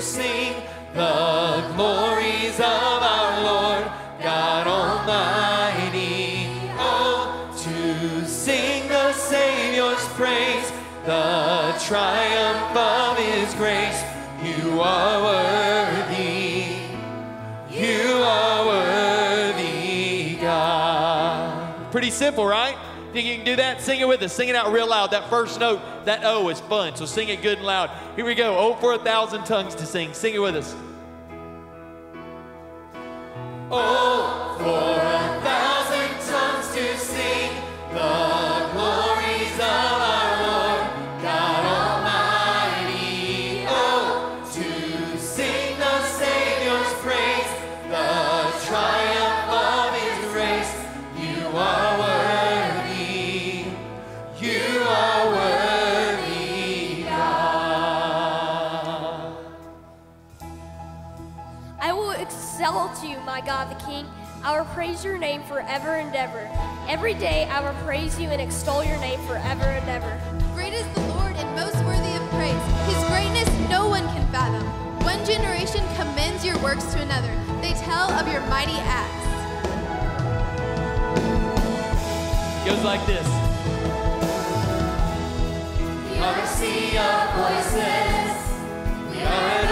Sing Sing it with us. Sing it out real loud. That first note, that O is fun. So sing it good and loud. Here we go. Oh, for a thousand tongues to sing. Sing it with us. Oh, for a thousand exalt you, my God the King. I will praise your name forever and ever. Every day I will praise you and extol your name forever and ever. Great is the Lord and most worthy of praise. His greatness no one can fathom. One generation commends your works to another. They tell of your mighty acts. Goes like this. We are a sea of voices. We are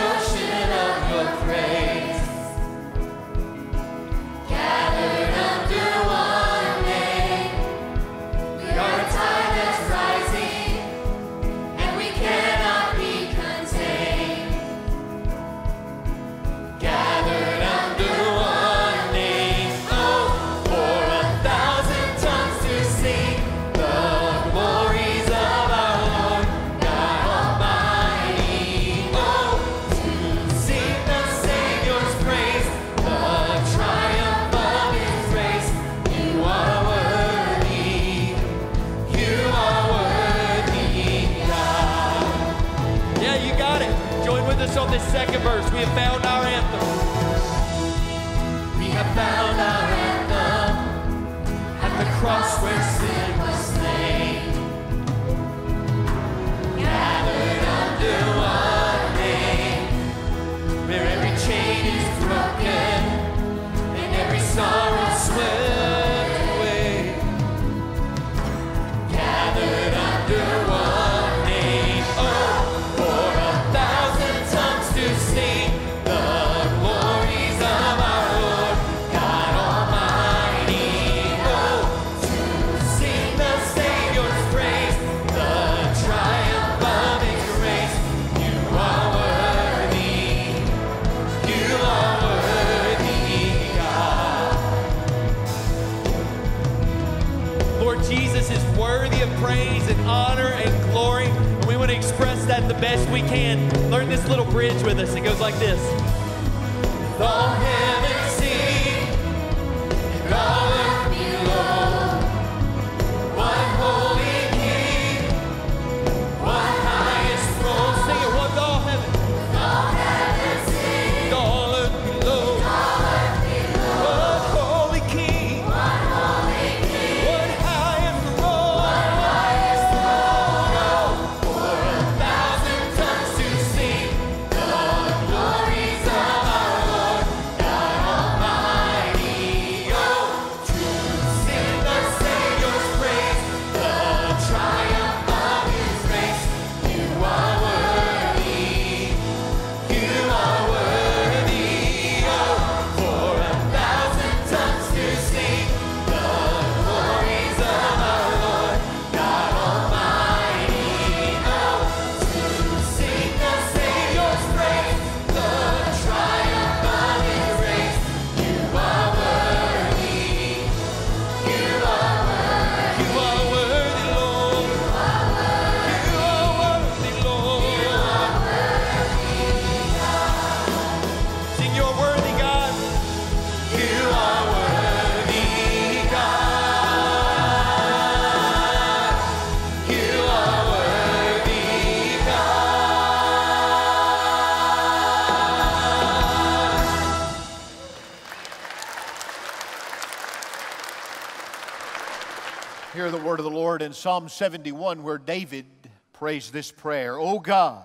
Lord in Psalm 71, where David prays this prayer O God,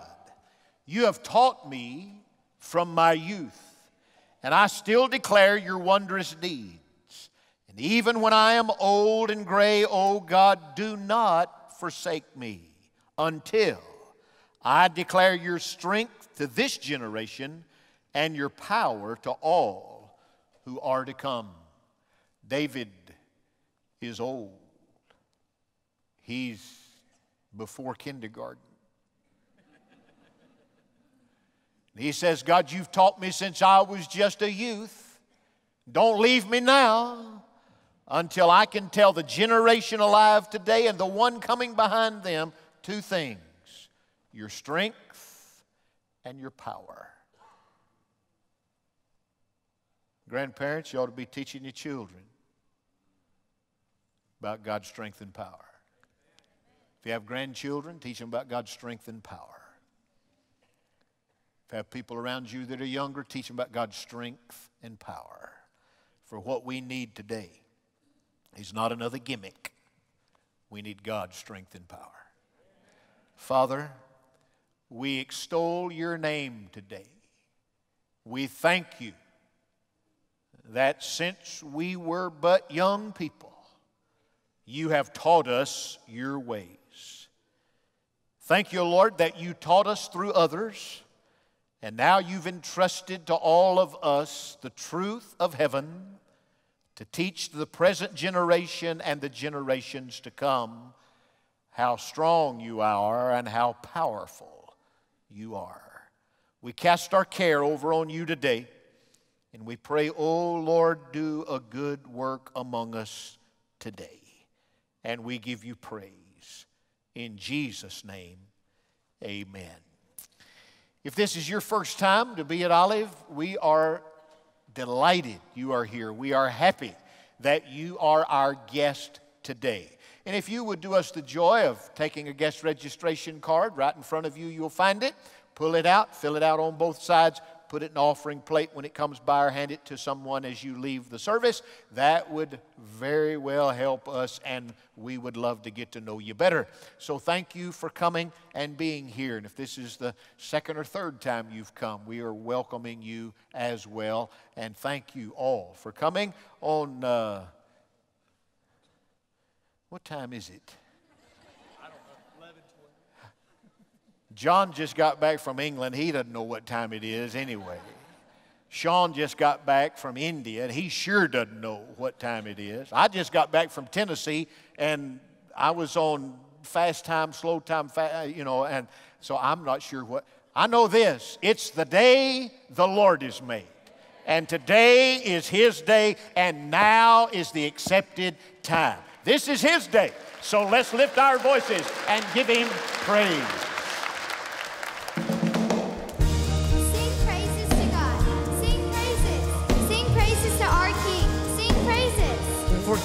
you have taught me from my youth, and I still declare your wondrous deeds. And even when I am old and gray, O God, do not forsake me until I declare your strength to this generation and your power to all who are to come. David is old. He's before kindergarten. He says, God, you've taught me since I was just a youth. Don't leave me now until I can tell the generation alive today and the one coming behind them two things your strength and your power. Grandparents, you ought to be teaching your children about God's strength and power. If you have grandchildren, teach them about God's strength and power. If you have people around you that are younger, teach them about God's strength and power. For what we need today is not another gimmick. We need God's strength and power. Father, we extol your name today. We thank you that since we were but young people, you have taught us your ways. Thank you, Lord, that you taught us through others, and now you've entrusted to all of us the truth of heaven to teach the present generation and the generations to come how strong you are and how powerful you are. We cast our care over on you today, and we pray, oh Lord, do a good work among us today. And we give you praise. In Jesus' name, amen. If this is your first time to be at Olive, we are delighted you are here. We are happy that you are our guest today. And if you would do us the joy of taking a guest registration card right in front of you, you'll find it. Pull it out, fill it out on both sides, put it in an offering plate when it comes by, or hand it to someone as you leave the service. That would very well help us, and we would love to get to know you better. So thank you for coming and being here. And if this is the second or third time you've come, we are welcoming you as well. And thank you all for coming on. Uh, what time is it? John just got back from England. He doesn't know what time it is anyway. Sean just got back from India, and he sure doesn't know what time it is. I just got back from Tennessee, and I was on fast time, slow time, you know, and so I'm not sure what. I know this it's the day the Lord is made. And today is his day, and now is the accepted time. This is his day. So let's lift our voices and give him praise.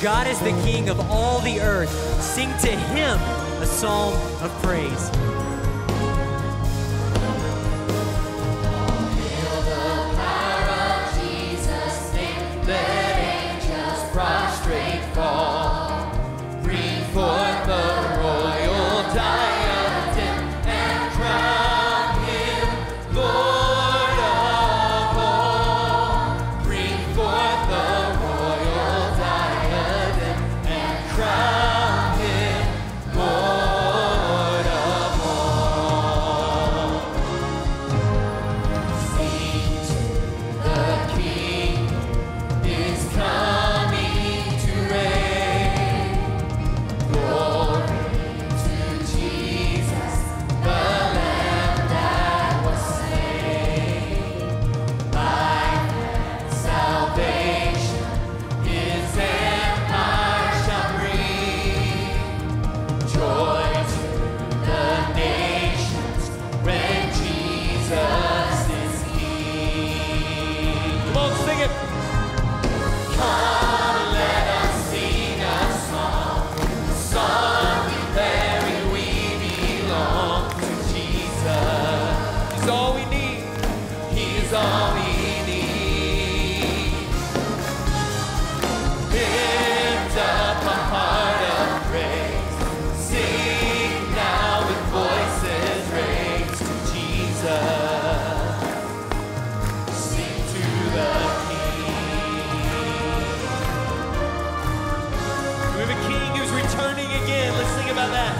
God is the King of all the earth. Sing to him a psalm of praise. that.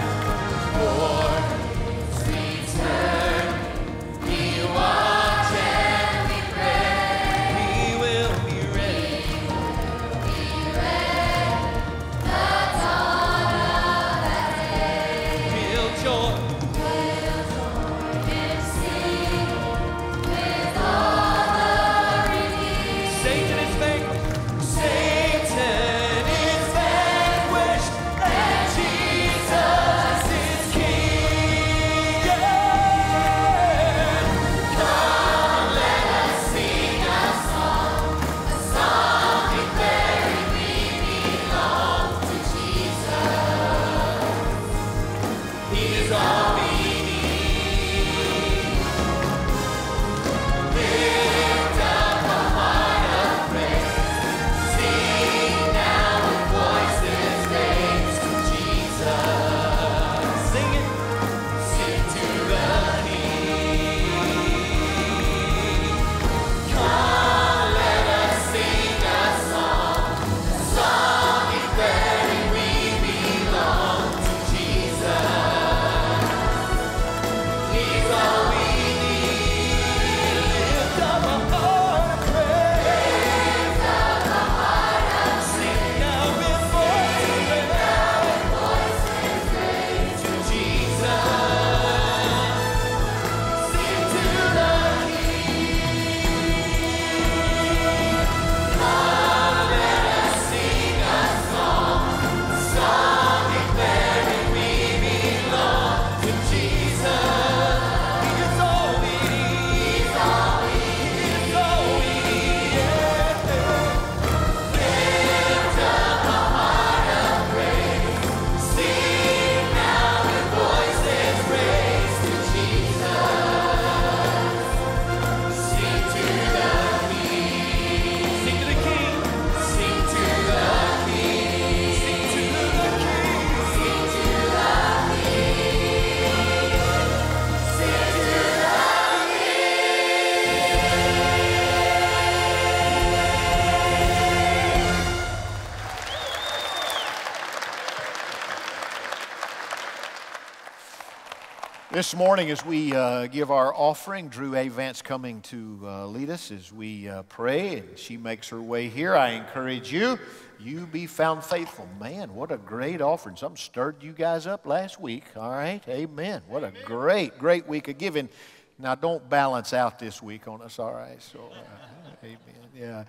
This morning, as we uh, give our offering, Drew A. Vance coming to uh, lead us as we uh, pray, and she makes her way here. I encourage you, you be found faithful. Man, what a great offering. Something stirred you guys up last week, all right? Amen. What a great, great week of giving. Now, don't balance out this week on us, all right? So, uh, amen. Yeah.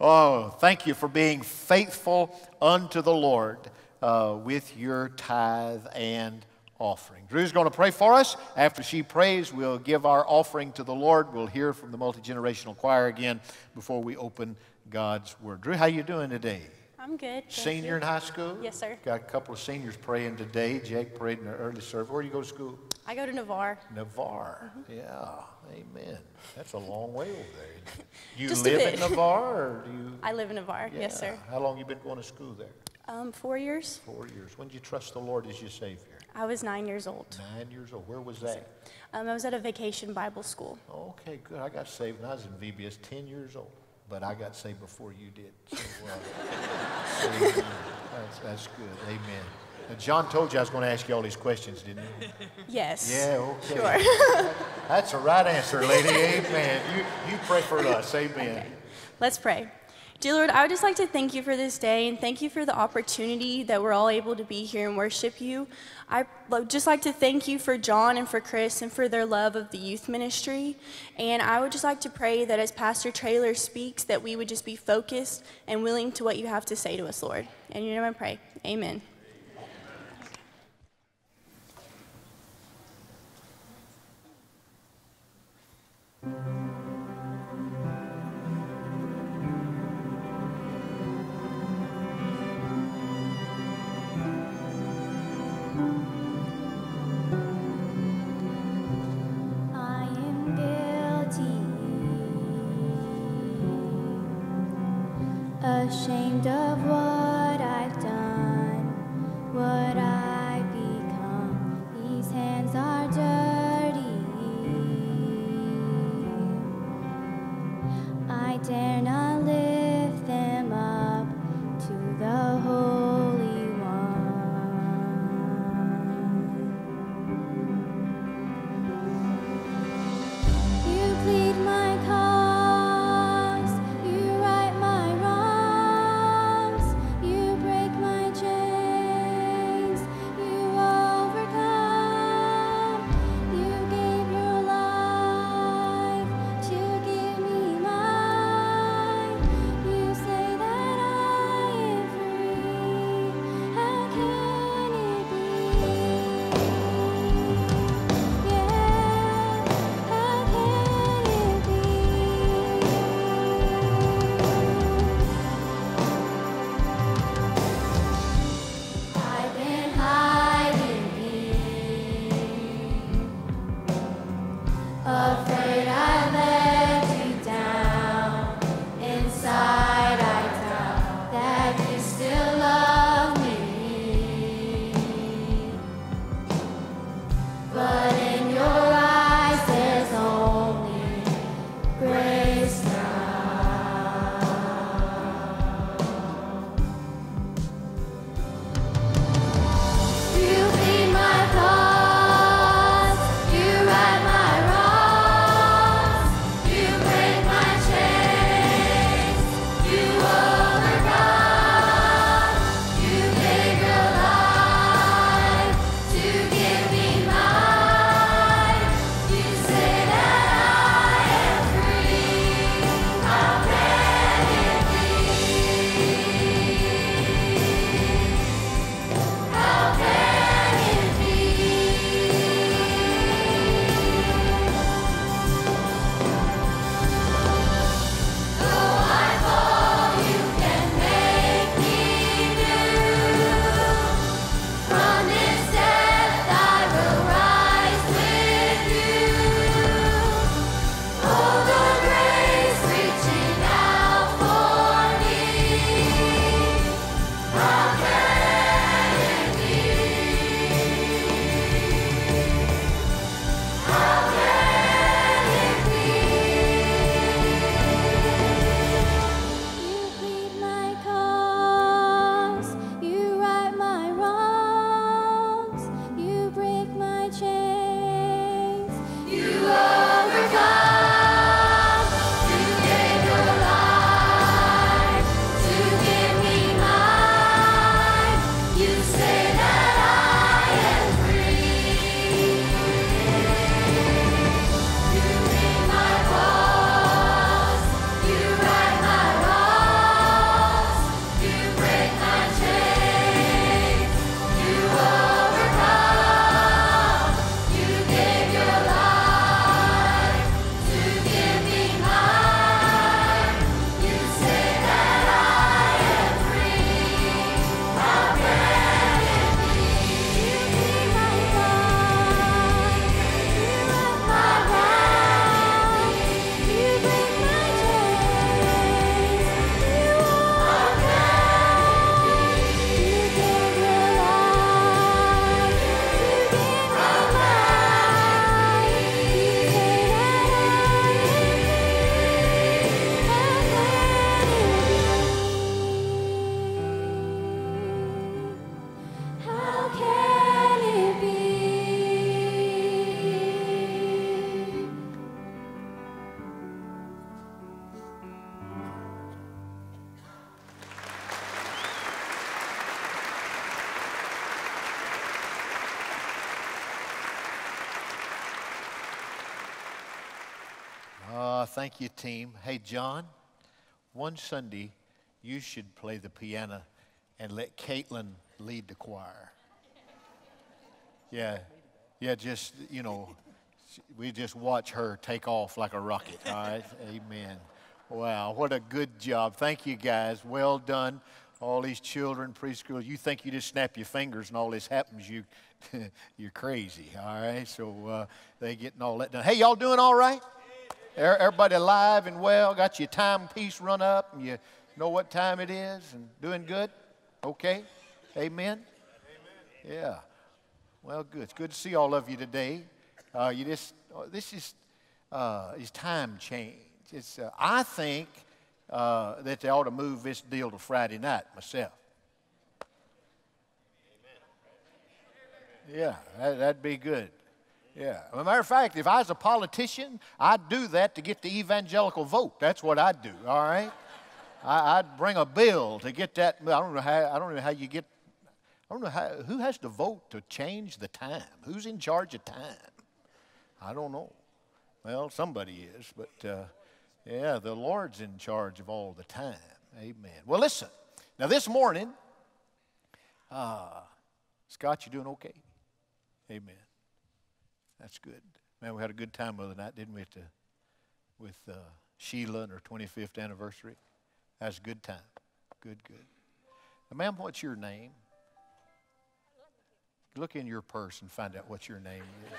Oh, thank you for being faithful unto the Lord uh, with your tithe and offering. Drew's going to pray for us. After she prays, we'll give our offering to the Lord. We'll hear from the multi-generational choir again before we open God's Word. Drew, how you doing today? I'm good. Senior you. in high school? Yes, sir. Got a couple of seniors praying today. Jake prayed in the early service. Where do you go to school? I go to Navarre. Navarre. Mm-hmm. Yeah. Amen. That's a long way over there. You live in. Navarre or do you? I live in Navarre. Yes, sir. How long you been going to school there? Um, four years. Four years. When did you trust the Lord as your Savior? I was nine years old. Nine years old. Where was that? Um, I was at a vacation Bible school. Okay, good. I got saved when I was in VBS, 10 years old. But I got saved before you did. So, uh, that's, that's good. Amen. Now, John told you I was going to ask you all these questions, didn't he? Yes. Yeah, okay. Sure. That's the right answer, lady. Amen. You, you pray for us. Amen. Okay. Let's pray. Dear Lord, I would just like to thank you for this day and thank you for the opportunity that we're all able to be here and worship you. I would just like to thank you for John and for Chris and for their love of the youth ministry. And I would just like to pray that as Pastor Traylor speaks, that we would just be focused and willing to what you have to say to us, Lord. And you know I pray. Amen. I ashamed of what thank you, team. Hey, John, one Sunday you should play the piano and let Caitlin lead the choir. Yeah, yeah, just, you know, we just watch her take off like a rocket, all right? Amen. Wow, what a good job. Thank you, guys. Well done. All these children, preschool, you think you just snap your fingers and all this happens, you, you're crazy, all right? So uh, they getting all that done. Hey, y'all doing all right? Er- Everybody alive and well? Got your timepiece run up and you know what time it is and doing good? Okay? Amen? Yeah. Well, good. It's good to see all of you today. Uh, you just, uh, this is, uh, is time change. It's, uh, I think uh, that they ought to move this deal to Friday night myself. Yeah, that, that'd be good. Yeah. As a matter of fact, if I was a politician, I'd do that to get the evangelical vote. That's what I'd do. All right. I, I'd bring a bill to get that. I don't know how. I don't know how you get. I don't know how. Who has to vote to change the time? Who's in charge of time? I don't know. Well, somebody is, but uh, yeah, the Lord's in charge of all the time. Amen. Well, listen. Now, this morning, uh, Scott, you doing okay? Amen. That's good. Man, we had a good time the other night, didn't we, with uh, Sheila and her 25th anniversary? That's a good time. Good, good. Now, ma'am, what's your name? Look in your purse and find out what your name is.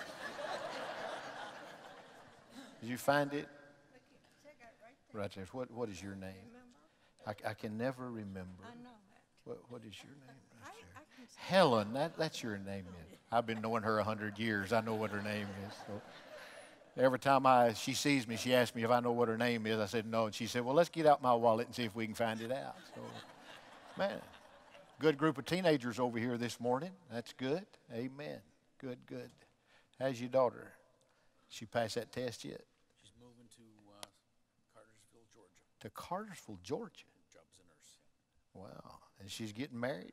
Did you find it? Right there. What, what is your name? I, I can never remember. I know. What, what is your name? right there? Helen, that, that's your name. Is. I've been knowing her a hundred years. I know what her name is. So every time I, she sees me, she asks me if I know what her name is. I said no, and she said, "Well, let's get out my wallet and see if we can find it out." So, man, good group of teenagers over here this morning. That's good. Amen. Good, good. How's your daughter? She passed that test yet? She's moving to uh, Cartersville, Georgia. To Cartersville, Georgia. Job as a nurse. Wow. And she's getting married.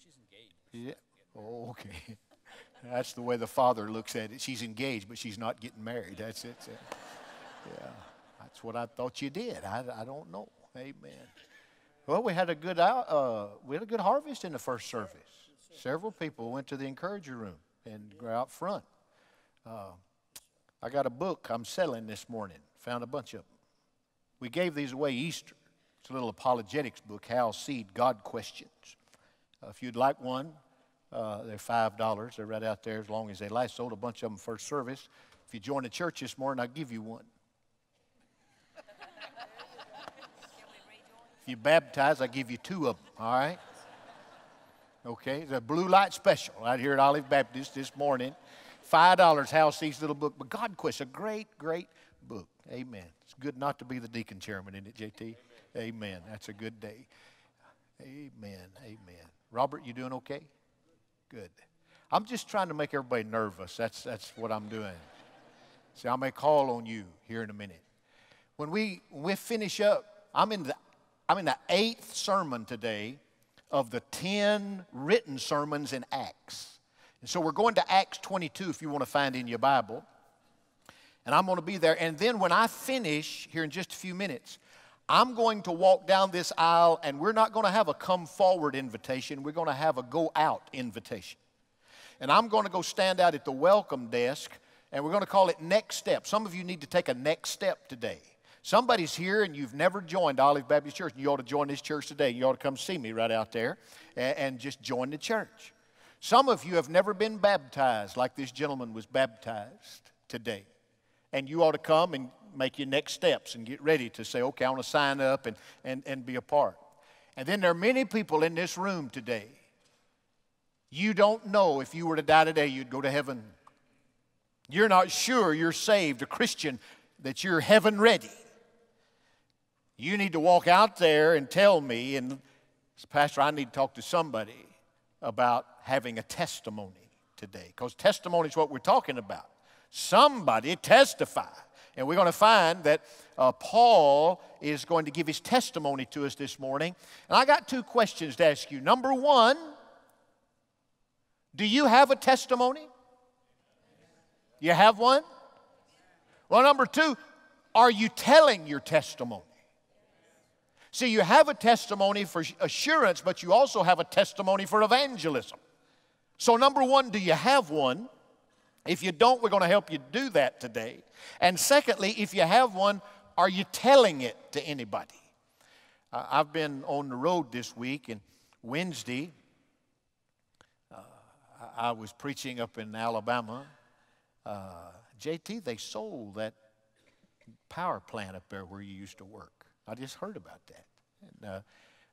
She's engaged. Yeah. Oh, okay. That's the way the father looks at it. She's engaged, but she's not getting married. That's it. Yeah. That's what I thought you did. I, I don't know. Amen. Well, we had a good out, uh, we had a good harvest in the first service. Several people went to the encourager room and were out front. Uh, I got a book I'm selling this morning. Found a bunch of them. We gave these away Easter. It's a little apologetics book, Hal Seed, God Questions. Uh, if you'd like one, uh, they're five dollars. They're right out there as long as they last. Sold a bunch of them first service. If you join the church this morning, I'll give you one. if you baptize, I'll give you two of them. All right. Okay, it's a blue light special out here at Olive Baptist this morning. Five dollars. Hal Seed's little book, but God Quest, a great, great book. Amen. It's good not to be the deacon chairman, isn't it, JT? Amen. That's a good day. Amen. Amen. Robert, you doing okay? Good. I'm just trying to make everybody nervous. That's, that's what I'm doing. See, I may call on you here in a minute. When we, we finish up, I'm in, the, I'm in the eighth sermon today of the 10 written sermons in Acts. And so we're going to Acts 22 if you want to find in your Bible. And I'm going to be there. And then when I finish here in just a few minutes, I'm going to walk down this aisle, and we're not going to have a come forward invitation. We're going to have a go out invitation. And I'm going to go stand out at the welcome desk, and we're going to call it next step. Some of you need to take a next step today. Somebody's here and you've never joined Olive Baptist Church, and you ought to join this church today. You ought to come see me right out there and, and just join the church. Some of you have never been baptized like this gentleman was baptized today. And you ought to come and make your next steps and get ready to say, okay, I want to sign up and, and, and be a part. And then there are many people in this room today. You don't know if you were to die today, you'd go to heaven. You're not sure you're saved, a Christian, that you're heaven ready. You need to walk out there and tell me, and Pastor, I need to talk to somebody about having a testimony today, because testimony is what we're talking about. Somebody testify. And we're going to find that uh, Paul is going to give his testimony to us this morning. And I got two questions to ask you. Number one, do you have a testimony? You have one? Well, number two, Are you telling your testimony? See, you have a testimony for assurance, but you also have a testimony for evangelism. So, number one, do you have one? If you don't, we're going to help you do that today. And secondly, if you have one, are you telling it to anybody? Uh, I've been on the road this week, and Wednesday, uh, I was preaching up in Alabama. Uh, JT, they sold that power plant up there where you used to work. I just heard about that. And uh,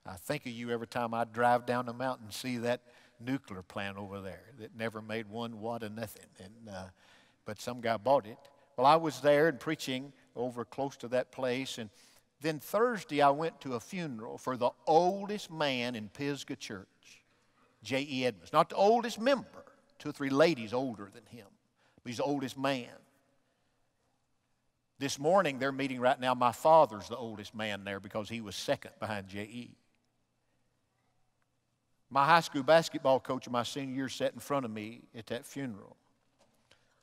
I think of you every time I drive down the mountain and see that nuclear plant over there that never made one watt of nothing. And, uh, but some guy bought it. Well, I was there and preaching over close to that place. And then Thursday, I went to a funeral for the oldest man in Pisgah Church, J.E. Edmonds. Not the oldest member, two or three ladies older than him, but he's the oldest man. This morning, they're meeting right now. My father's the oldest man there because he was second behind J.E. My high school basketball coach in my senior year sat in front of me at that funeral.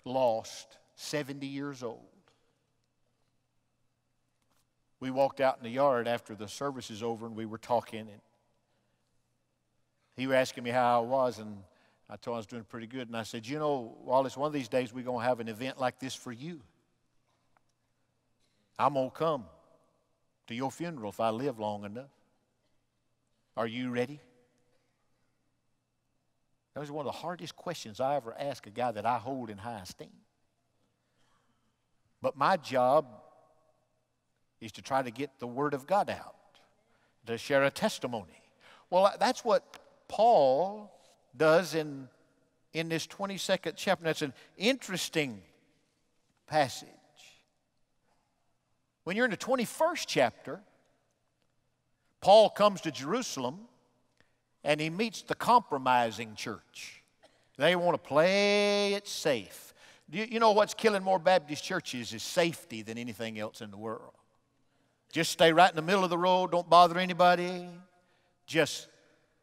Lost, 70 years old. We walked out in the yard after the service is over and we were talking. And he was asking me how I was, and I told him I was doing pretty good. And I said, You know, Wallace, one of these days we're going to have an event like this for you. I'm going to come to your funeral if I live long enough. Are you ready? That was one of the hardest questions I ever asked a guy that I hold in high esteem. But my job is to try to get the Word of God out, to share a testimony. Well, that's what Paul does in, in this 22nd chapter. That's an interesting passage. When you're in the 21st chapter, Paul comes to Jerusalem and he meets the compromising church. They want to play it safe. You, know what's killing more Baptist churches is safety than anything else in the world. Just stay right in the middle of the road, don't bother anybody. Just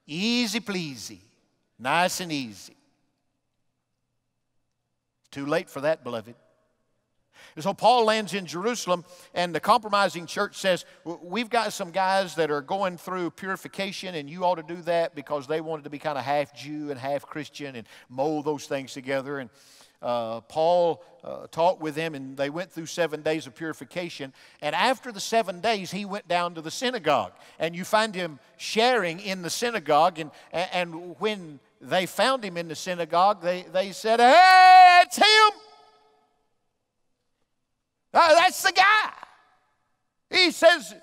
easy pleasy, nice and easy. Too late for that, beloved. And so Paul lands in Jerusalem, and the compromising church says, We've got some guys that are going through purification, and you ought to do that because they wanted to be kind of half Jew and half Christian and mold those things together. And uh, Paul uh, talked with them, and they went through seven days of purification. And after the seven days, he went down to the synagogue. And you find him sharing in the synagogue. And, and when they found him in the synagogue, they, they said, Hey, it's him! Uh, that's the guy. He says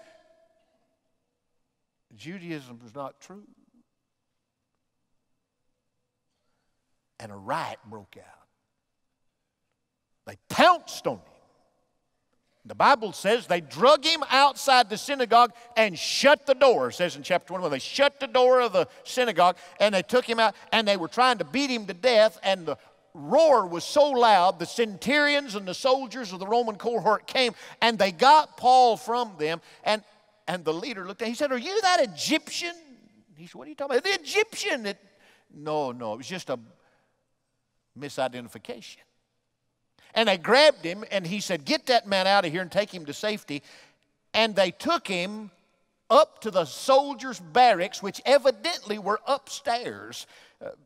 Judaism is not true. And a riot broke out. They pounced on him. The Bible says they drug him outside the synagogue and shut the door. It says in chapter 21, they shut the door of the synagogue and they took him out and they were trying to beat him to death. And the roar was so loud, the centurions and the soldiers of the Roman cohort came and they got Paul from them. And, and the leader looked at him. He said, Are you that Egyptian? He said, What are you talking about? The Egyptian. That, no, no, it was just a misidentification. And they grabbed him and he said, Get that man out of here and take him to safety. And they took him up to the soldiers' barracks, which evidently were upstairs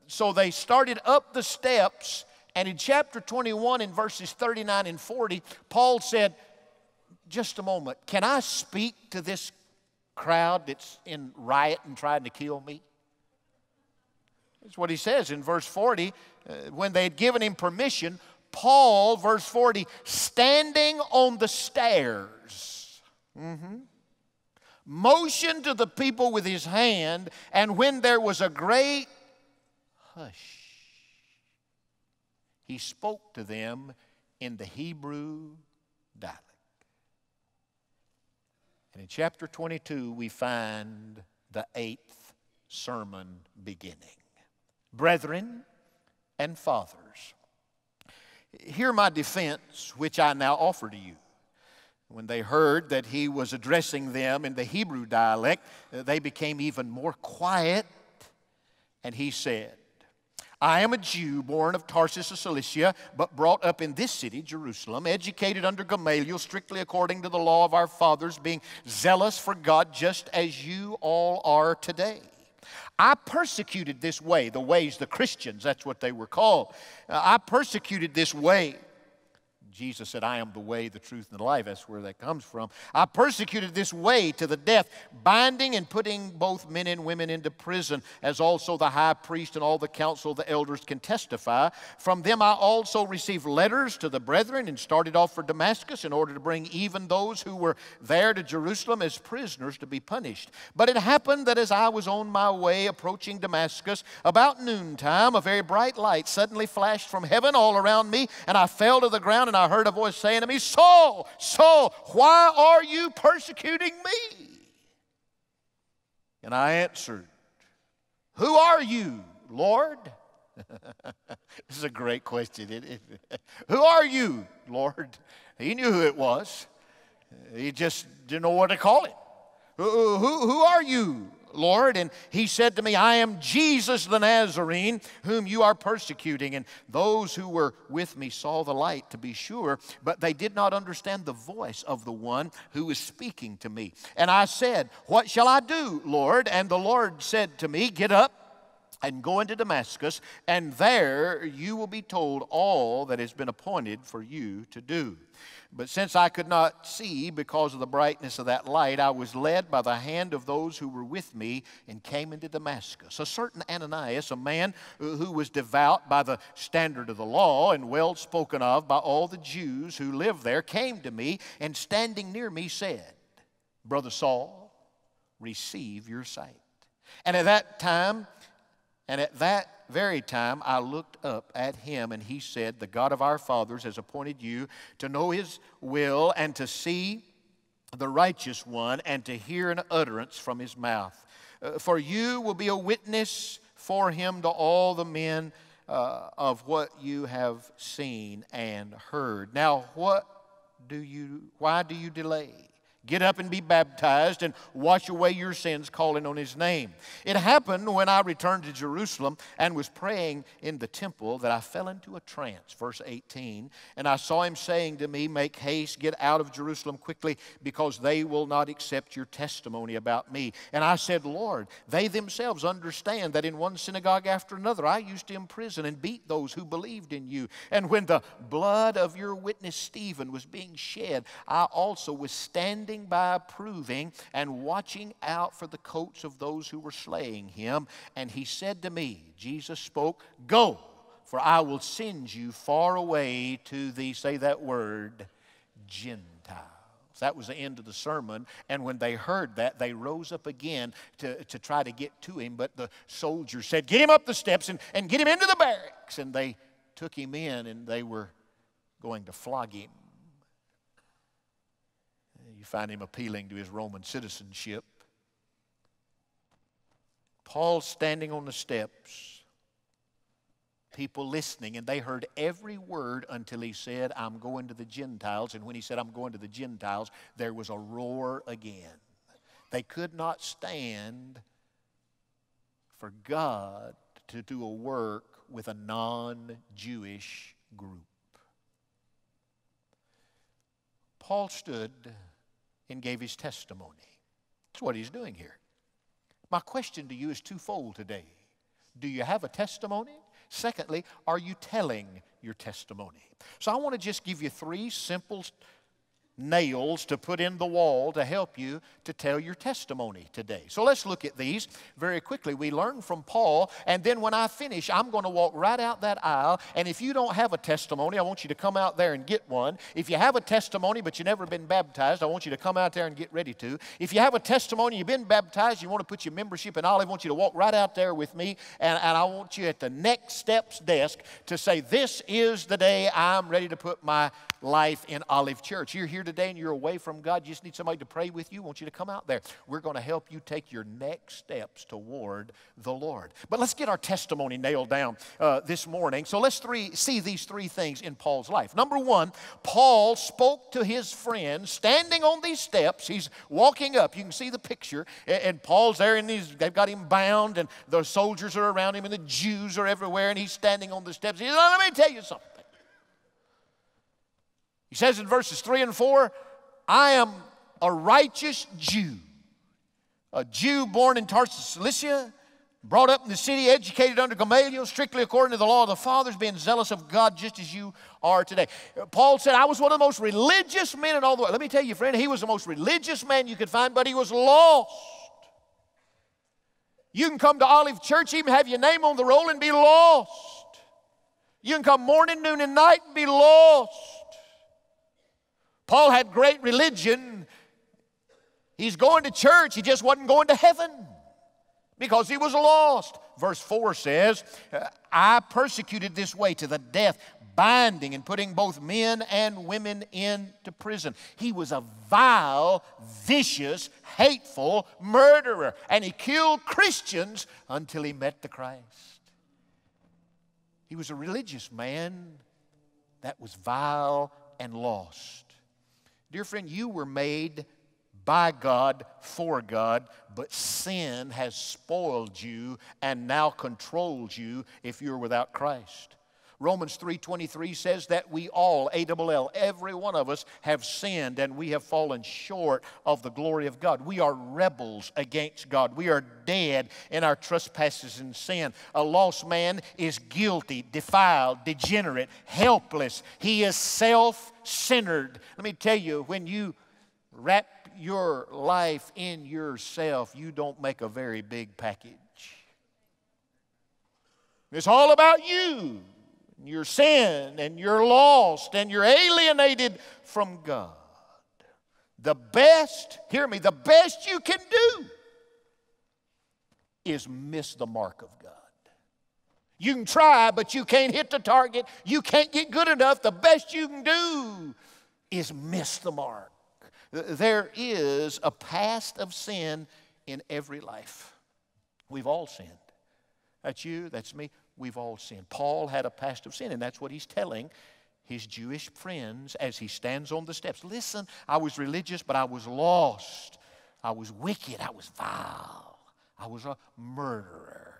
so they started up the steps, and in chapter 21, in verses 39 and 40, Paul said, Just a moment, can I speak to this crowd that's in riot and trying to kill me? That's what he says in verse 40. Uh, when they had given him permission, Paul, verse 40, standing on the stairs, mm-hmm, motioned to the people with his hand, and when there was a great hush. He spoke to them in the Hebrew dialect. And in chapter 22, we find the eighth sermon beginning. Brethren and fathers, hear my defense, which I now offer to you. When they heard that he was addressing them in the Hebrew dialect, they became even more quiet, and he said, I am a Jew born of Tarsus of Cilicia, but brought up in this city, Jerusalem, educated under Gamaliel, strictly according to the law of our fathers, being zealous for God, just as you all are today. I persecuted this way, the ways, the Christians, that's what they were called. Uh, I persecuted this way Jesus said, I am the way, the truth, and the life. That's where that comes from. I persecuted this way to the death, binding and putting both men and women into prison, as also the high priest and all the council of the elders can testify. From them I also received letters to the brethren and started off for Damascus in order to bring even those who were there to Jerusalem as prisoners to be punished. But it happened that as I was on my way approaching Damascus, about noontime, a very bright light suddenly flashed from heaven all around me, and I fell to the ground and I I heard a voice saying to me, Saul, Saul, why are you persecuting me? And I answered, Who are you, Lord? this is a great question. who are you, Lord? He knew who it was. He just didn't know what to call it. Who, who, who are you, Lord. And he said to me, I am Jesus the Nazarene, whom you are persecuting. And those who were with me saw the light, to be sure, but they did not understand the voice of the one who was speaking to me. And I said, What shall I do, Lord? And the Lord said to me, Get up and go into Damascus, and there you will be told all that has been appointed for you to do. But since I could not see because of the brightness of that light, I was led by the hand of those who were with me and came into Damascus. A certain Ananias, a man who was devout by the standard of the law and well spoken of by all the Jews who lived there, came to me and standing near me said, Brother Saul, receive your sight. And at that time, and at that very time I looked up at him, and he said, The God of our fathers has appointed you to know his will and to see the righteous one and to hear an utterance from his mouth. Uh, for you will be a witness for him to all the men uh, of what you have seen and heard. Now, what do you, why do you delay? Get up and be baptized and wash away your sins, calling on his name. It happened when I returned to Jerusalem and was praying in the temple that I fell into a trance, verse 18. And I saw him saying to me, Make haste, get out of Jerusalem quickly, because they will not accept your testimony about me. And I said, Lord, they themselves understand that in one synagogue after another I used to imprison and beat those who believed in you. And when the blood of your witness Stephen was being shed, I also was standing by approving and watching out for the coats of those who were slaying him. And he said to me, Jesus spoke, Go, for I will send you far away to the, say that word, Gentiles. That was the end of the sermon. And when they heard that, they rose up again to, to try to get to him. But the soldiers said, Get him up the steps and, and get him into the barracks. And they took him in and they were going to flog him. You find him appealing to his Roman citizenship. Paul standing on the steps, people listening, and they heard every word until he said, I'm going to the Gentiles. And when he said, I'm going to the Gentiles, there was a roar again. They could not stand for God to do a work with a non Jewish group. Paul stood and gave his testimony. That's what he's doing here. My question to you is twofold today. Do you have a testimony? Secondly, are you telling your testimony? So I want to just give you three simple nails to put in the wall to help you to tell your testimony today. So let's look at these very quickly. We learn from Paul, and then when I finish, I'm going to walk right out that aisle. And if you don't have a testimony, I want you to come out there and get one. If you have a testimony but you've never been baptized, I want you to come out there and get ready to. If you have a testimony, you've been baptized, you want to put your membership in Olive, I want you to walk right out there with me, and, and I want you at the next steps desk to say, This is the day I'm ready to put my life in Olive Church. You're here here today and you're away from God, you just need somebody to pray with you, I want you to come out there. We're going to help you take your next steps toward the Lord. But let's get our testimony nailed down uh, this morning. So let's three, see these three things in Paul's life. Number one, Paul spoke to his friends standing on these steps. He's walking up. You can see the picture. And, and Paul's there and they've got him bound and the soldiers are around him and the Jews are everywhere and he's standing on the steps. He says, let me tell you something. He says in verses 3 and 4, I am a righteous Jew, a Jew born in Tarsus, Cilicia, brought up in the city, educated under Gamaliel, strictly according to the law of the fathers, being zealous of God just as you are today. Paul said, I was one of the most religious men in all the world. Let me tell you, friend, he was the most religious man you could find, but he was lost. You can come to Olive Church, even have your name on the roll and be lost. You can come morning, noon, and night and be lost. Paul had great religion. He's going to church, he just wasn't going to heaven because he was lost. Verse 4 says, I persecuted this way to the death, binding and putting both men and women into prison. He was a vile, vicious, hateful murderer, and he killed Christians until he met the Christ. He was a religious man that was vile and lost. Dear friend, you were made by God for God, but sin has spoiled you and now controls you if you're without Christ. Romans 3:23 says that we all, A-double-L, every one of us have sinned and we have fallen short of the glory of God. We are rebels against God. We are dead in our trespasses and sin. A lost man is guilty, defiled, degenerate, helpless. He is self centered. Let me tell you, when you wrap your life in yourself, you don't make a very big package. It's all about you, your sin, and you're lost, and you're alienated from God. The best, hear me, the best you can do is miss the mark of God. You can try, but you can't hit the target. You can't get good enough. The best you can do is miss the mark. There is a past of sin in every life. We've all sinned. That's you, that's me. We've all sinned. Paul had a past of sin, and that's what he's telling his Jewish friends as he stands on the steps. Listen, I was religious, but I was lost. I was wicked. I was vile. I was a murderer.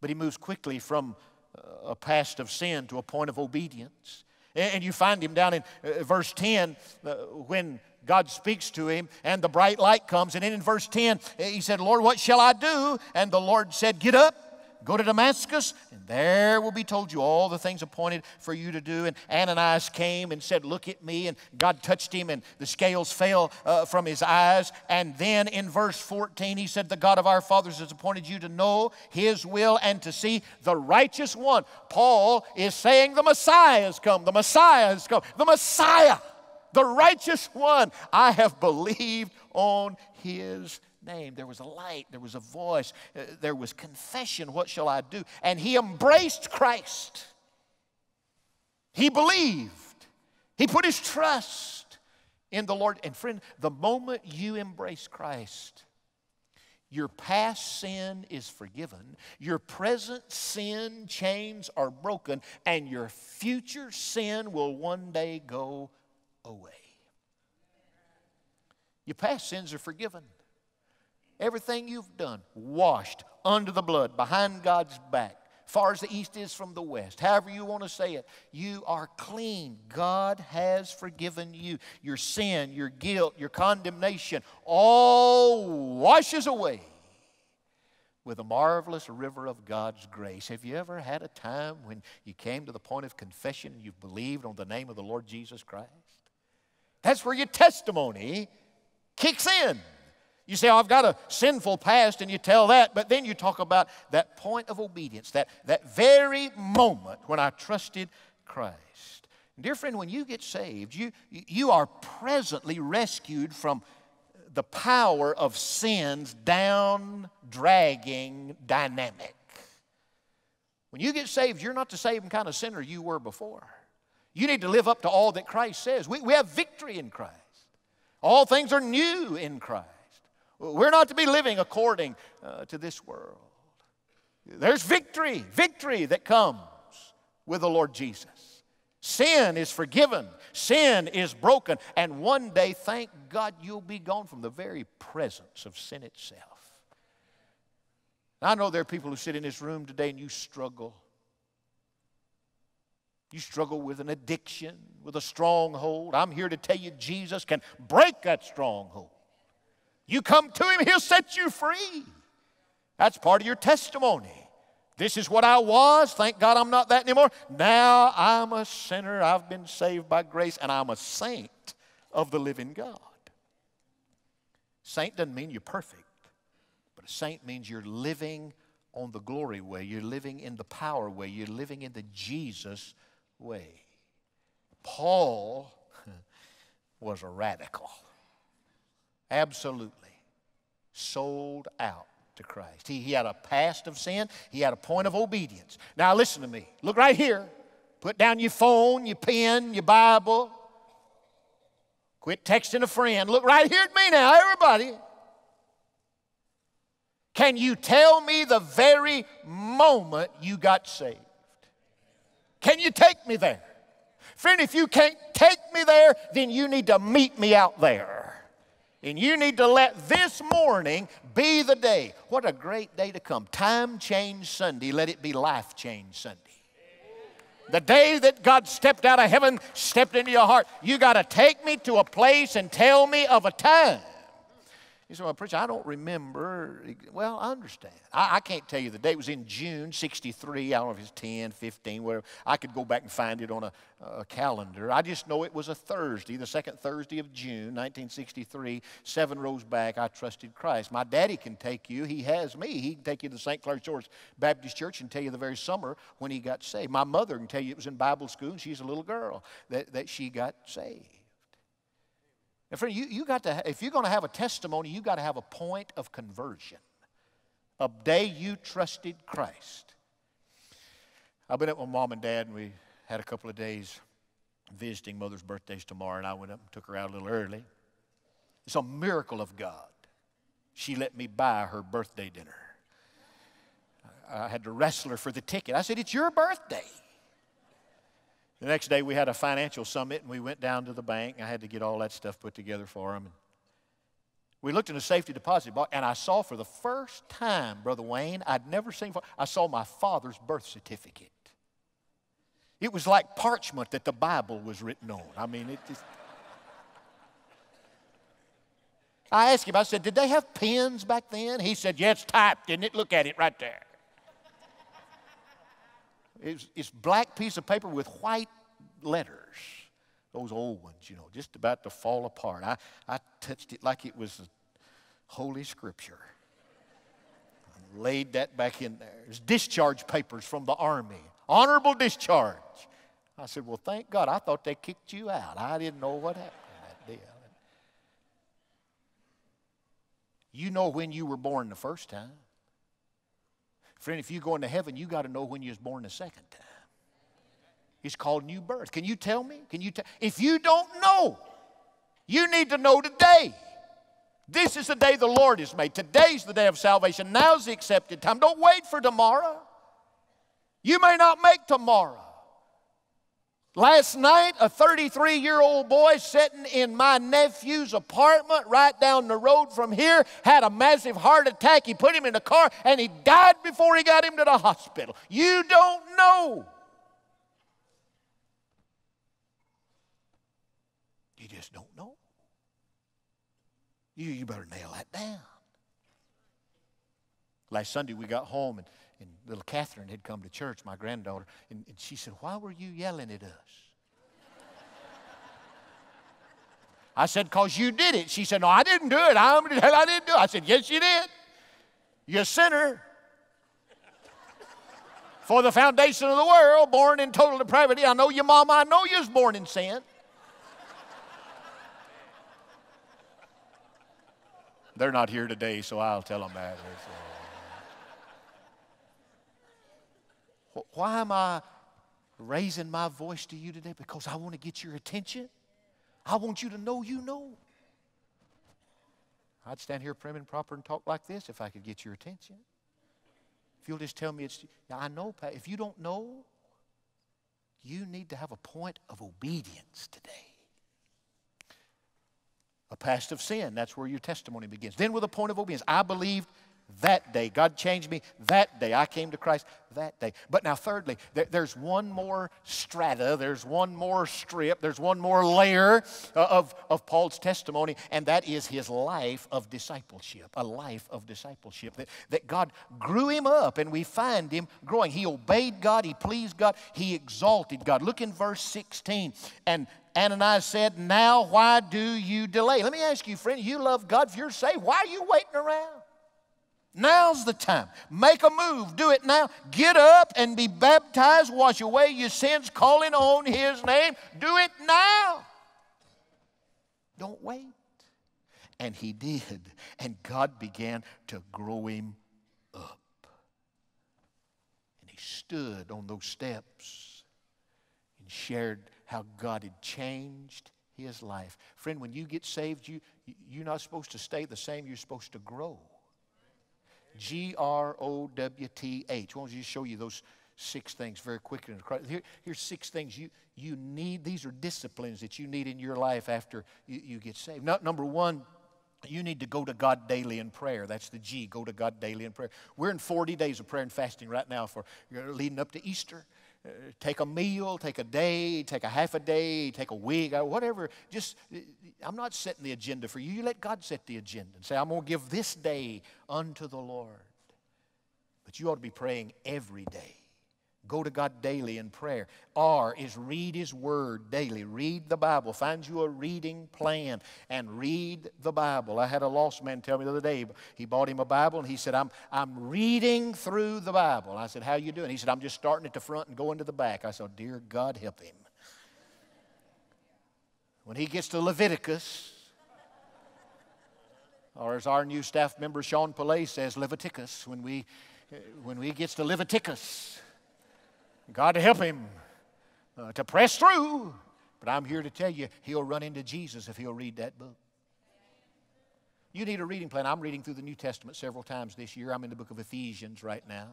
But he moves quickly from uh, a past of sin to a point of obedience. And you find him down in uh, verse 10 uh, when God speaks to him and the bright light comes. And then in verse 10, he said, Lord, what shall I do? And the Lord said, Get up Go to Damascus, and there will be told you all the things appointed for you to do. And Ananias came and said, Look at me. And God touched him, and the scales fell uh, from his eyes. And then in verse 14, he said, The God of our fathers has appointed you to know his will and to see the righteous one. Paul is saying, The Messiah has come. The Messiah has come. The Messiah, the righteous one. I have believed on his name. There was a light, there was a voice, uh, there was confession. What shall I do? And he embraced Christ. He believed, he put his trust in the Lord. And friend, the moment you embrace Christ, your past sin is forgiven, your present sin chains are broken, and your future sin will one day go away. Your past sins are forgiven. Everything you've done, washed under the blood, behind God's back, far as the east is from the west, however you want to say it, you are clean. God has forgiven you. Your sin, your guilt, your condemnation, all washes away with a marvelous river of God's grace. Have you ever had a time when you came to the point of confession and you've believed on the name of the Lord Jesus Christ? That's where your testimony kicks in. You say, oh, I've got a sinful past, and you tell that, but then you talk about that point of obedience, that, that very moment when I trusted Christ. Dear friend, when you get saved, you, you are presently rescued from the power of sin's down dragging dynamic. When you get saved, you're not the same kind of sinner you were before. You need to live up to all that Christ says. We, we have victory in Christ. All things are new in Christ. We're not to be living according uh, to this world. There's victory, victory that comes with the Lord Jesus. Sin is forgiven, sin is broken, and one day, thank God, you'll be gone from the very presence of sin itself. I know there are people who sit in this room today and you struggle. You struggle with an addiction, with a stronghold. I'm here to tell you Jesus can break that stronghold. You come to Him, He'll set you free. That's part of your testimony. This is what I was. Thank God I'm not that anymore. Now I'm a sinner. I've been saved by grace, and I'm a saint of the living God. Saint doesn't mean you're perfect, but a saint means you're living on the glory way. You're living in the power way. You're living in the Jesus way. Paul was a radical. Absolutely. Sold out to Christ. He, he had a past of sin, he had a point of obedience. Now, listen to me. Look right here. Put down your phone, your pen, your Bible. Quit texting a friend. Look right here at me now, everybody. Can you tell me the very moment you got saved? Can you take me there? Friend, if you can't take me there, then you need to meet me out there. And you need to let this morning be the day. What a great day to come. Time change Sunday. Let it be life change Sunday. The day that God stepped out of heaven, stepped into your heart. You got to take me to a place and tell me of a time you say, well, preacher, I don't remember. Well, I understand. I, I, can't tell you the date. It was in June 63. I don't know if it's 10, 15, whatever. I could go back and find it on a, a calendar. I just know it was a Thursday, the second Thursday of June, 1963. Seven rows back, I trusted Christ. My daddy can take you. He has me. He can take you to St. Clair Shores Baptist Church and tell you the very summer when he got saved. My mother can tell you it was in Bible school and she's a little girl that, that she got saved. And friend, you, you got to, if you're going to have a testimony, you got to have a point of conversion. A day you trusted Christ. I've been up with mom and dad, and we had a couple of days visiting. Mother's birthday's tomorrow, and I went up and took her out a little early. It's a miracle of God. She let me buy her birthday dinner. I had to wrestle her for the ticket. I said, It's your birthday. The next day we had a financial summit and we went down to the bank. I had to get all that stuff put together for them. We looked in the safety deposit box and I saw for the first time, Brother Wayne, I'd never seen before, I saw my father's birth certificate. It was like parchment that the Bible was written on. I mean, it just. I asked him, I said, Did they have pens back then? He said, Yeah, typed, didn't it? Look at it right there. It's, it's black piece of paper with white letters. Those old ones, you know, just about to fall apart. I, I touched it like it was Holy Scripture. I laid that back in there. It's discharge papers from the Army. Honorable discharge. I said, Well, thank God. I thought they kicked you out. I didn't know what happened that deal. You know when you were born the first time. Friend, if you go into heaven, you got to know when you was born the second time. It's called new birth. Can you tell me? Can you tell? If you don't know, you need to know today. This is the day the Lord has made. Today's the day of salvation. Now's the accepted time. Don't wait for tomorrow. You may not make tomorrow. Last night, a 33 year old boy sitting in my nephew's apartment right down the road from here had a massive heart attack. He put him in a car and he died before he got him to the hospital. You don't know. You just don't know. You, you better nail that down. Last Sunday, we got home and and little Catherine had come to church, my granddaughter, and, and she said, Why were you yelling at us? I said, Because you did it. She said, No, I didn't do it. I, I didn't do it. I said, Yes, you did. You sinner. For the foundation of the world, born in total depravity. I know your mama, I know you was born in sin. They're not here today, so I'll tell them that. Why am I raising my voice to you today because I want to get your attention. I want you to know you know. I'd stand here prim and proper and talk like this if I could get your attention. If you'll just tell me it's, I know, Pat. If you don't know, you need to have a point of obedience today. A past of sin, that's where your testimony begins. Then with a point of obedience, I believed that day. God changed me that day. I came to Christ that day. But now, thirdly, there, there's one more strata, there's one more strip, there's one more layer uh, of, of Paul's testimony, and that is his life of discipleship. A life of discipleship. That, that God grew him up, and we find him growing. He obeyed God, he pleased God, he exalted God. Look in verse 16. And Ananias said, Now why do you delay? Let me ask you, friend, you love God, if you're saved, why are you waiting around? Now's the time. Make a move. Do it now. Get up and be baptized. Wash away your sins, calling on His name. Do it now. Don't wait. And he did. And God began to grow him up. And he stood on those steps and shared how God had changed his life. Friend, when you get saved, you, you're not supposed to stay the same, you're supposed to grow. G R O W T H. Why don't you show you those six things very quickly? Here, here's six things you, you need. These are disciplines that you need in your life after you, you get saved. Number one, you need to go to God daily in prayer. That's the G, go to God daily in prayer. We're in 40 days of prayer and fasting right now for leading up to Easter. Take a meal, take a day, take a half a day, take a week, uh, whatever. Just, uh, I'm not setting the agenda for you. You let God set the agenda and say, I'm going to give this day unto the Lord. But you ought to be praying every day. Go to God daily in prayer. R is read His Word daily. Read the Bible. Find you a reading plan and read the Bible. I had a lost man tell me the other day, he bought him a Bible and he said, I'm, I'm reading through the Bible. I said, How you doing? He said, I'm just starting at the front and going to the back. I said, Dear God, help him. When he gets to Leviticus, or as our new staff member Sean Pillay says, Leviticus, when we when we gets to Leviticus, God to help him uh, to press through. But I'm here to tell you, he'll run into Jesus if he'll read that book. You need a reading plan. I'm reading through the New Testament several times this year. I'm in the book of Ephesians right now.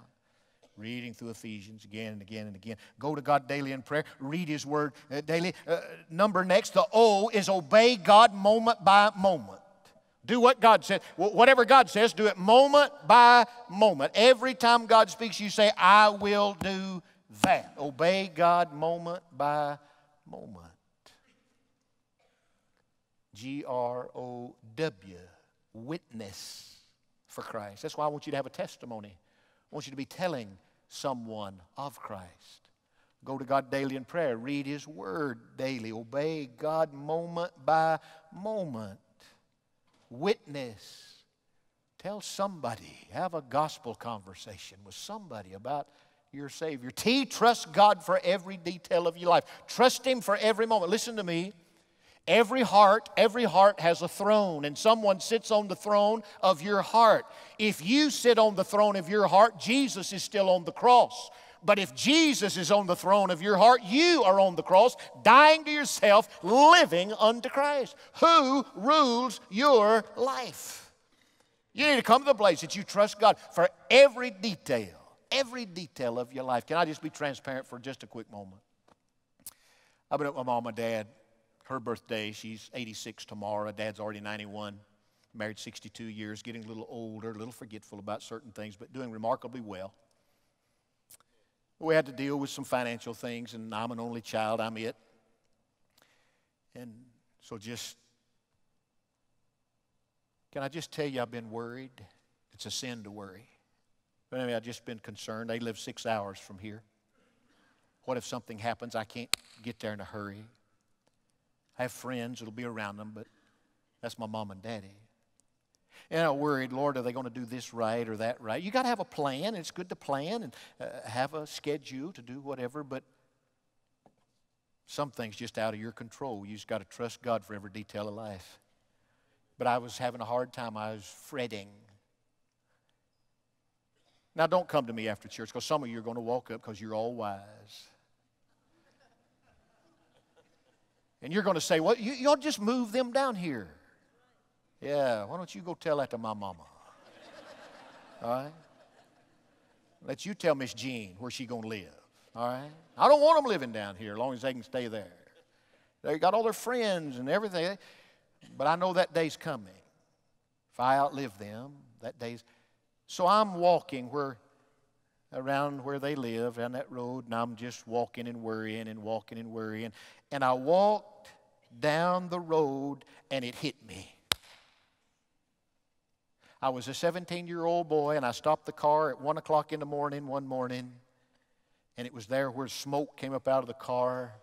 Reading through Ephesians again and again and again. Go to God daily in prayer. Read His Word uh, daily. Uh, number next, the O is obey God moment by moment. Do what God says. Whatever God says, do it moment by moment. Every time God speaks, you say, I will do that. Obey God moment by moment. G R O W, witness for Christ. That's why I want you to have a testimony. I want you to be telling someone of Christ. Go to God daily in prayer. Read His Word daily. Obey God moment by moment. Witness. Tell somebody. Have a gospel conversation with somebody about your Savior. T, trust God for every detail of your life. Trust Him for every moment. Listen to me. Every heart, every heart has a throne, and someone sits on the throne of your heart. If you sit on the throne of your heart, Jesus is still on the cross. But if Jesus is on the throne of your heart, you are on the cross, dying to yourself, living unto Christ. Who rules your life? You need to come to the place that you trust God for every detail every detail of your life. Can I just be transparent for just a quick moment? I've been with my mom and dad. Her birthday, she's 86 tomorrow. Dad's already 91. Married 62 years, getting a little older, a little forgetful about certain things, but doing remarkably well. We had to deal with some financial things, and I'm an only child, I'm it. And so just, can I just tell you, I've been worried? It's a sin to worry. But anyway, I've just been concerned. They live six hours from here. What if something happens? I can't get there in a hurry. I have friends that'll be around them, but that's my mom and daddy. And I'm worried, Lord, are they going to do this right or that right? You got to have a plan. It's good to plan and uh, have a schedule to do whatever, but some things just out of your control. You just got to trust God for every detail of life. But I was having a hard time. I was fretting. Now, don't come to me after church because some of you are going to walk up because you're all wise. And you're going to say, well, you, y'all just move them down here. Yeah, why don't you go tell that to my mama? All right? Let you tell Miss Jean where she's going to live. All right? I don't want them living down here as long as they can stay there. They got all their friends and everything. But I know that day's coming. If I outlive them, that day's. So I'm walking where around where they live on that road, and I'm just walking and worrying and walking and worrying. And I walked down the road and it hit me. I was a 17 year old boy, and I stopped the car at 1 o'clock in the morning one morning, and it was there where smoke came up out of the car.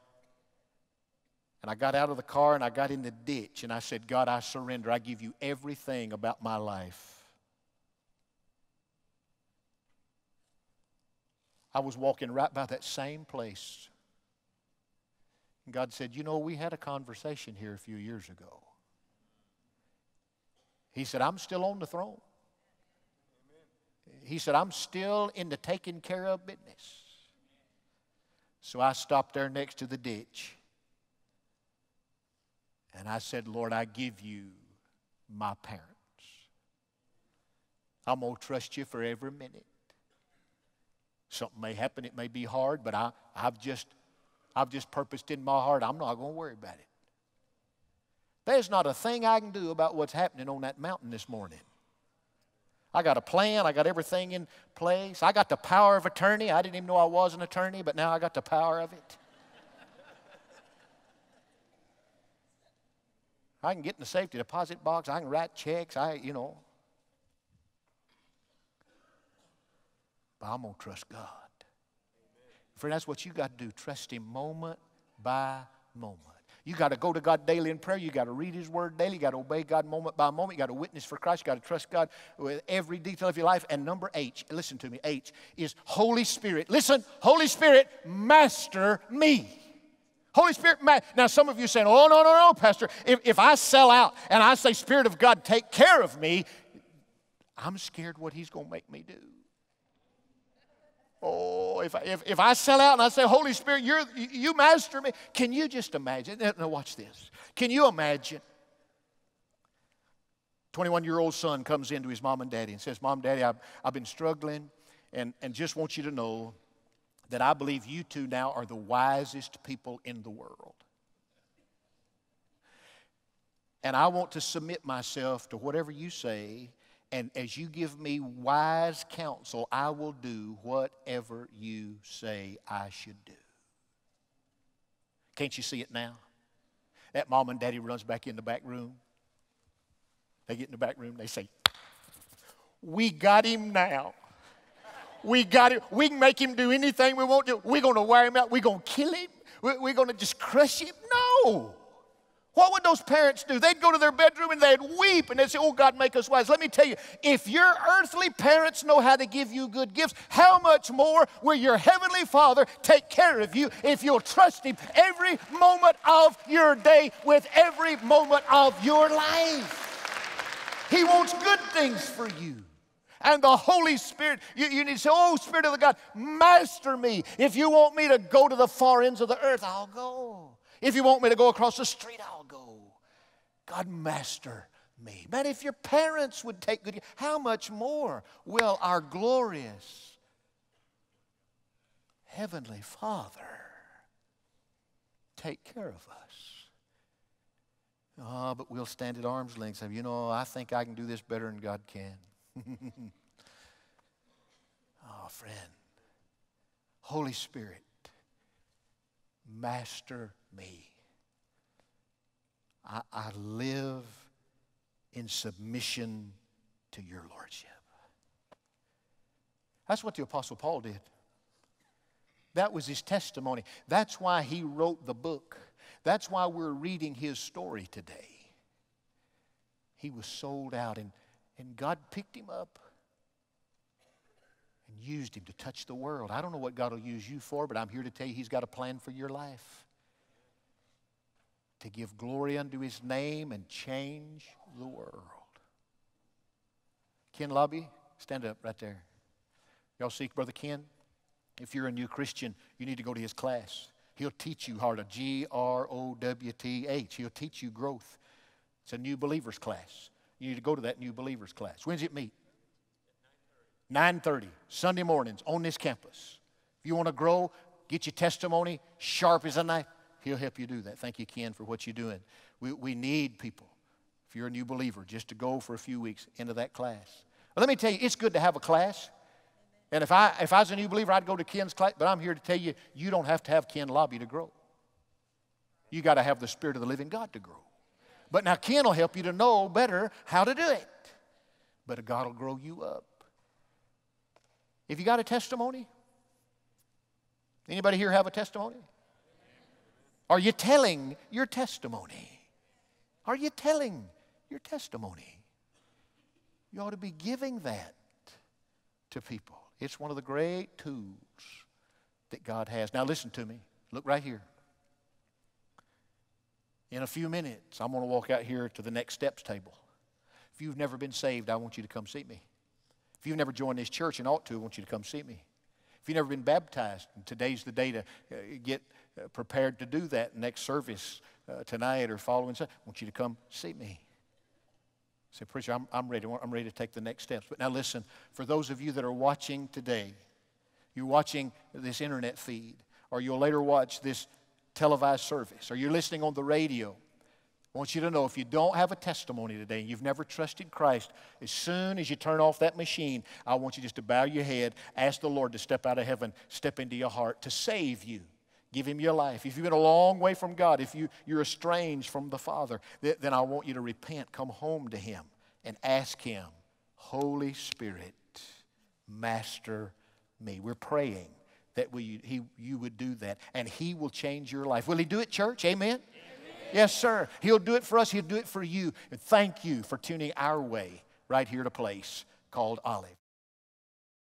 And I got out of the car and I got in the ditch, and I said, God, I surrender. I give you everything about my life. I was walking right by that same place. And God said, You know, we had a conversation here a few years ago. He said, I'm still on the throne. He said, I'm still in the taking care of business. So I stopped there next to the ditch. And I said, Lord, I give you my parents. I'm going to trust you for every minute. Something may happen, it may be hard, but I, I've, just, I've just purposed in my heart, I'm not going to worry about it. There's not a thing I can do about what's happening on that mountain this morning. I got a plan, I got everything in place. I got the power of attorney. I didn't even know I was an attorney, but now I got the power of it. I can get in the safety deposit box, I can write checks, I, you know. But I'm going to trust God. Friend, that's what you got to do. Trust Him moment by moment. You got to go to God daily in prayer. You got to read His Word daily. You got to obey God moment by moment. You got to witness for Christ. You got to trust God with every detail of your life. And number H, listen to me, H is Holy Spirit. Listen, Holy Spirit, master me. Holy Spirit, now some of you saying, oh, no, no, no, Pastor. If, if I sell out and I say, Spirit of God, take care of me, I'm scared what He's going to make me do. Oh, if I, if, if I sell out and I say, Holy Spirit, you're, you master me, can you just imagine? Now, watch this. Can you imagine? 21 year old son comes into his mom and daddy and says, Mom, Daddy, I've, I've been struggling and, and just want you to know that I believe you two now are the wisest people in the world. And I want to submit myself to whatever you say and as you give me wise counsel, I will do whatever you say I should do. Can't you see it now? That mom and daddy runs back in the back room. They get in the back room, they say, We got him now. We got him. We can make him do anything we want to. We're going to wear him out. We're going to kill him. We're going to just crush him. No. What would those parents do? They'd go to their bedroom and they'd weep and they'd say, Oh, God, make us wise. Let me tell you, if your earthly parents know how to give you good gifts, how much more will your heavenly Father take care of you if you'll trust Him every moment of your day with every moment of your life? He wants good things for you. And the Holy Spirit, you, you need to say, Oh, Spirit of the God, master me. If you want me to go to the far ends of the earth, I'll go. If you want me to go across the street, I'll go. God, master me. Man, if your parents would take good, care, how much more will our glorious Heavenly Father take care of us? Oh, but we'll stand at arm's length. Say, you know, I think I can do this better than God can. oh, friend, Holy Spirit, Master me. I, I live in submission to your Lordship. That's what the Apostle Paul did. That was his testimony. That's why he wrote the book. That's why we're reading his story today. He was sold out, and, and God picked him up and used him to touch the world. I don't know what God will use you for, but I'm here to tell you He's got a plan for your life to give glory unto His name and change the world. Ken Lobby, stand up right there. Y'all see Brother Ken? If you're a new Christian, you need to go to his class. He'll teach you how to G R O W T H. He'll teach you growth. It's a new believers class. You need to go to that new believers class. When's it meet? 9:30 Sunday mornings on this campus. If you want to grow, get your testimony sharp as a knife. He'll help you do that. Thank you, Ken, for what you're doing. We, we need people, if you're a new believer, just to go for a few weeks into that class. Well, let me tell you, it's good to have a class. And if I, if I was a new believer, I'd go to Ken's class. But I'm here to tell you, you don't have to have Ken Lobby to grow. You got to have the Spirit of the living God to grow. But now Ken will help you to know better how to do it. But God will grow you up. If you got a testimony, anybody here have a testimony? Are you telling your testimony? Are you telling your testimony? You ought to be giving that to people. It's one of the great tools that God has. Now, listen to me. Look right here. In a few minutes, I'm going to walk out here to the next steps table. If you've never been saved, I want you to come see me. If you've never joined this church and ought to, I want you to come see me. If you've never been baptized, and today's the day to uh, get prepared to do that next service uh, tonight or following. Sunday, I want you to come see me. Say, preacher, I'm, I'm ready. I'm ready to take the next steps. But now listen, for those of you that are watching today, you're watching this internet feed, or you'll later watch this televised service, or you're listening on the radio. I want you to know if you don't have a testimony today and you've never trusted Christ, as soon as you turn off that machine, I want you just to bow your head, ask the Lord to step out of heaven, step into your heart to save you. Give him your life. If you've been a long way from God, if you, you're estranged from the Father, th- then I want you to repent, come home to him, and ask him, Holy Spirit, master me. We're praying that we, he, you would do that, and he will change your life. Will he do it, church? Amen? Amen? Yes, sir. He'll do it for us. He'll do it for you. And thank you for tuning our way right here to a place called Olive.